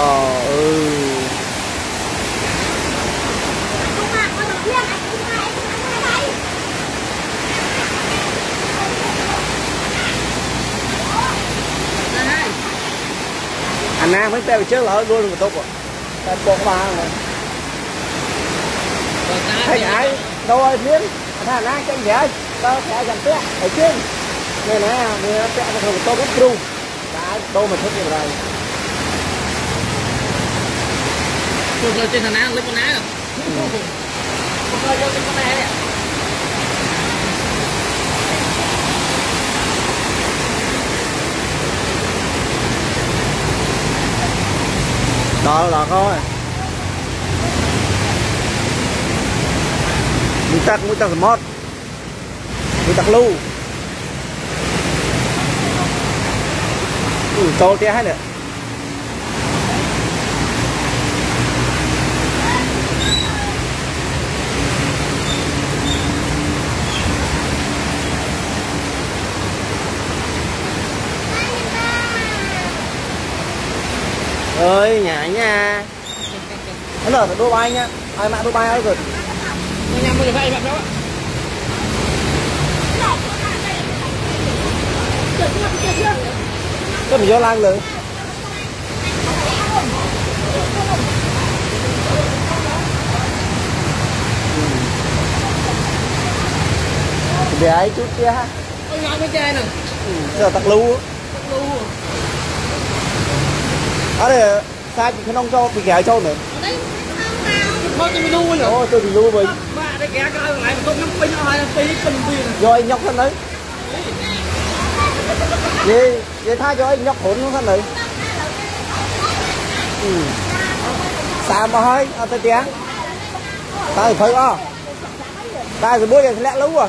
bò ừ. Anh nam mới tao chết lỡ luôn mà tốt rồi. Tao bộ ba rồi. Thấy ai? Đâu ơi miếng? Thà na chân dễ. Tao sẽ dành tiếc ở trên này nè mình sẽ có tốt bất bút ru đã đô mà thích như vậy Tôi rồi trên thằng ná lấy con ná rồi. Con rồi vô trên con ná đấy. đó là thôi mũi tắc mũi tắc mót mũi tắc lưu ừ, trâu tia hết nữa ơi nhà nha nó là Dubai nhá ai mạng Dubai ấy rồi bây giờ vậy bạn đó. cái mình vô lan lượng để ấy chút kia ha Ôi ngồi bên trên nè. ừ, giờ tắc lưu Lu. ở đây sai chị không cho bị ghé cho nữa. Thôi tôi bị lu rồi. tôi bị lưu mình Ba đây ghé lại mà tôi ngắm pin hai tí pin pin. do anh nhóc thân đấy vậy vậy tha cho anh nhóc hỗn thân đấy ừ. sao mà hơi ở tay tiếng tao thì thấy có tao thì bữa giờ lẹ lú à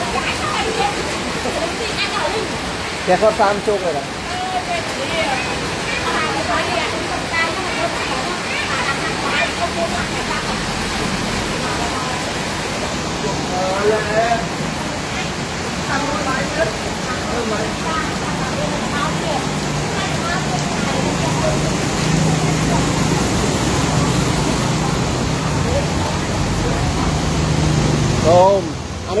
Kẻ con farm chung rồi đó Ôm Anh ấy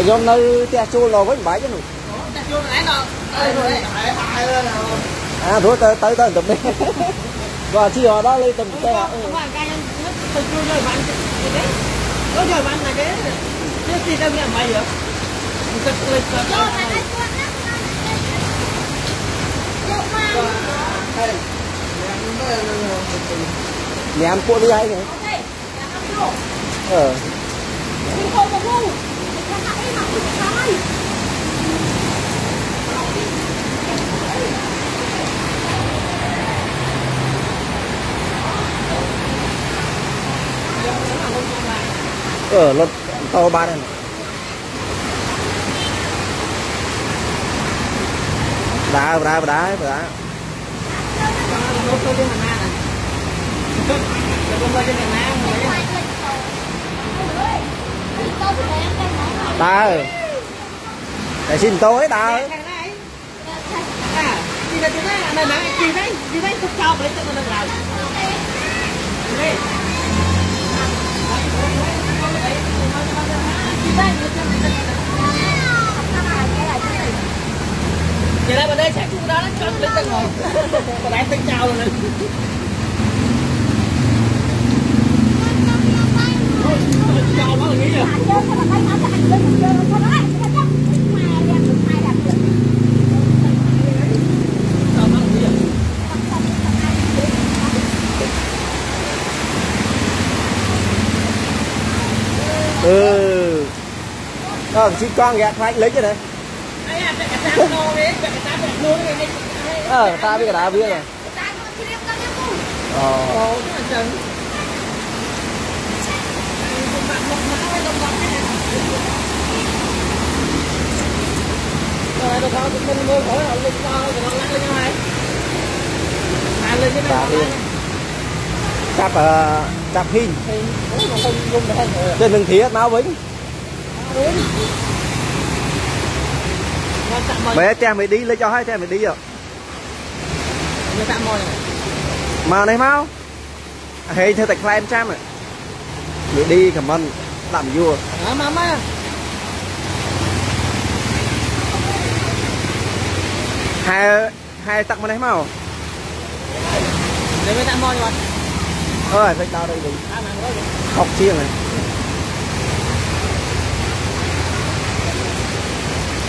Cái nhóm nơi tia chua lò với bãi chứ nụ. À thôi tới tới tới tầm đi Và chi họ đó lên tầm Không cái nó bạn đấy. Có chơi bạn này cái. Chứ gì đâu nghe mày được. Mình thật lên Ném cuộn đi hay nhỉ Ờ ở lột to ba này Đá đá đá đá đá trên hàng na này. Tôi lên trên hàng na rồi. Đá ơi Để xin tối đá ơi Thằng này. À, kia thế này này này kia đấy kia đấy ta ơi. Để xin tối ta đây Vậy đây bên đây sẽ cũng đó, nó cho lên tầng ngồi. Còn đang tính chào rồi nè Chào nó là nghĩ rồi Chào nó là nghĩ rồi ừ ờ chị con gạt phải lấy cái này. Ờ ta biết cái đã biết rồi. Ờ. Cặp ờ cặp hình. Trên đường thiết máu vĩnh bé cha mày đi lấy cho hai cha mày đi rồi. Này mà này mau. Hay theo tạch em cha mày để đi cảm ơn. Làm vua. Đó, mà mà. Hai hai tặng mà này mau. Để mới tạm mồi rồi ơi phải cao đây đi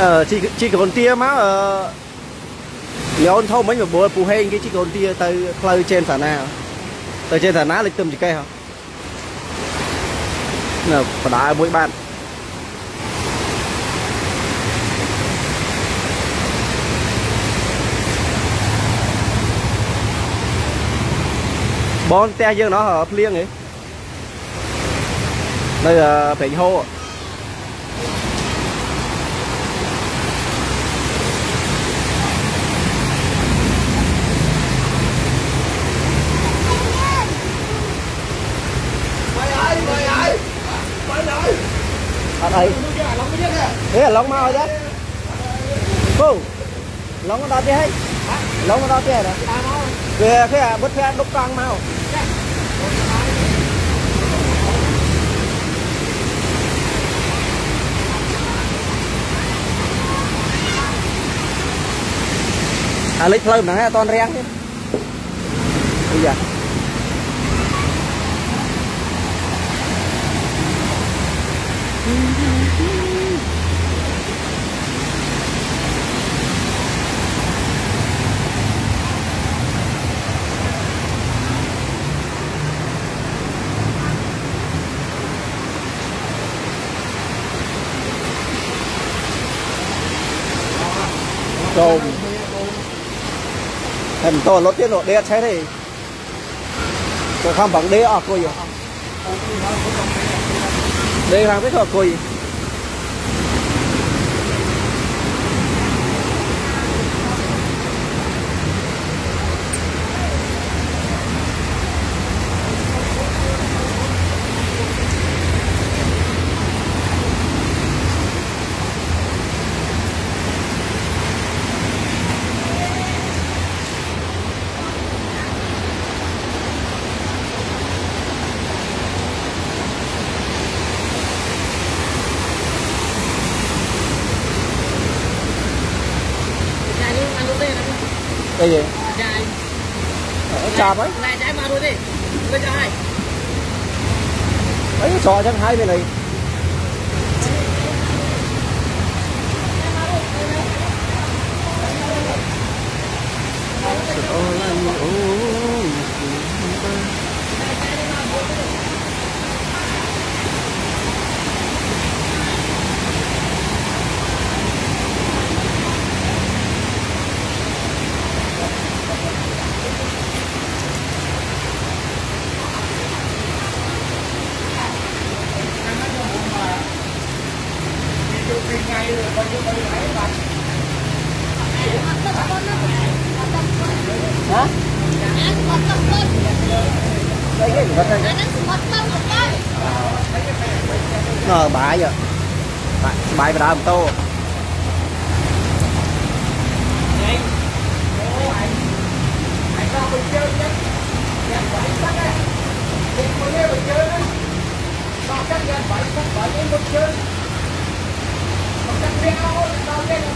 អឺជីជីកូនទាមកអឺលោនធំមិញបបួលពូហេងគេជីកូនទាទៅផ្លូវចេនសាណាទៅចេនសាណាលេចទឹមចកេះហ៎នៅបដាមួយបាត់បងផ្ទះយើងណោះភ្លៀងហ៎ đây là phỉnh hô ạ. ở đây thế là lông mau chứ cô. Lông nó đau chứ hay lông nó đau chứ rồi về cái bớt phe đúc con mau លេចផ្លូវហ្នឹងឯងអត់តរាំងទេអីយ៉ា hình to lót tiết lộ đe cháy thì tôi không bằng đế à cô gì đế hàng biết rồi cô gì Chạy đi, ở chạp ấy. Lại chạy mà luôn đi. Lên cho hai. Ấy sọ chẳng hai bên này. Ôi, ôi, ôi. ngày rồi bao nhiêu bao nhiêu ngày bạn hả đây bãi vậy. Bãi vào đá một tô. Hãy subscribe anh anh ra Mì Gõ nhé không bảy lỡ những video hấp dẫn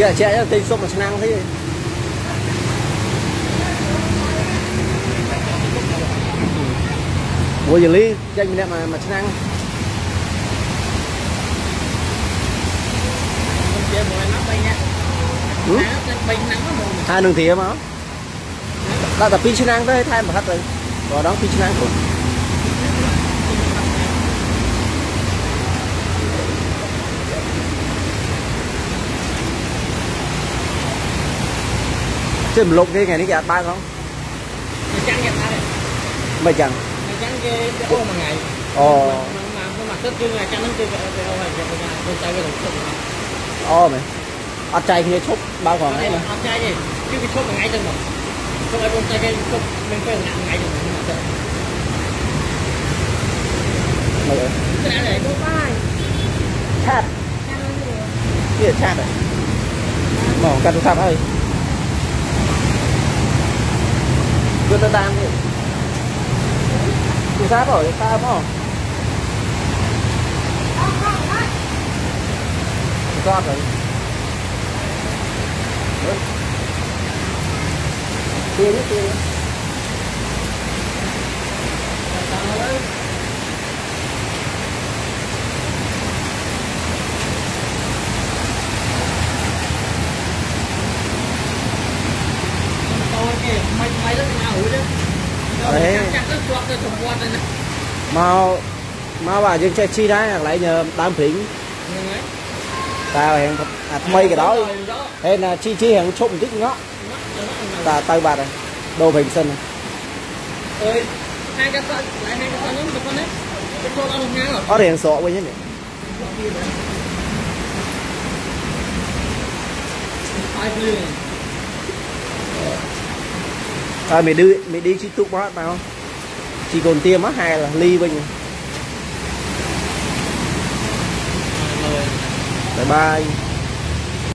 ជាក់ជាក់ទៅទិញសុំមួយឆ្នាំទៀតវយលីចេញម្នាក់មួយឆ្នាំជាមួយណា3នាក់ណាចេញ3ឆ្នាំមកថានឹងធៀមកដល់តែ2ឆ្នាំទៅថែមប្រហិតទៅដល់2ឆ្នាំគ្រប់ cái ngày này gạt ba không? Mày trắng vậy ta đây mày chẳng Mày trắng cái cái ô mà ngày ồ Mà mà mà mặt rất chưa ngày trắng chưa cái cái ô này cái tay cái đồng sụp ồ mày. Ở trai kia chúc bao khoảng là con trai gì? Chứ cái mà ngay chân mà không phải con trai cái sụp mình phải nặng ngay chân mà mày ơi. Cái này để có vai chat. Kia chat rồi mở cắt thập ơi đưa ta đang đi thu sát rồi ta không thu thập rồi tiền đi, tiền đi kì mày mày rất là hủi đấy Đấy. chắc chắc rất chuột rồi thùng quan này nè mau mau vào dân chơi chi đấy lại nhờ nhưng ấy tao hẹn à mây cái đó. Hay là chi chi hẹn chụp một chút ngó ta tay bạc này đồ bình sinh này. ơi hai cái lại cái con đấy? Có đèn sọ với nhé này à mày đưa mày đi chi túc bó tao chỉ còn tiêm mất hai là ly rồi. Bye bye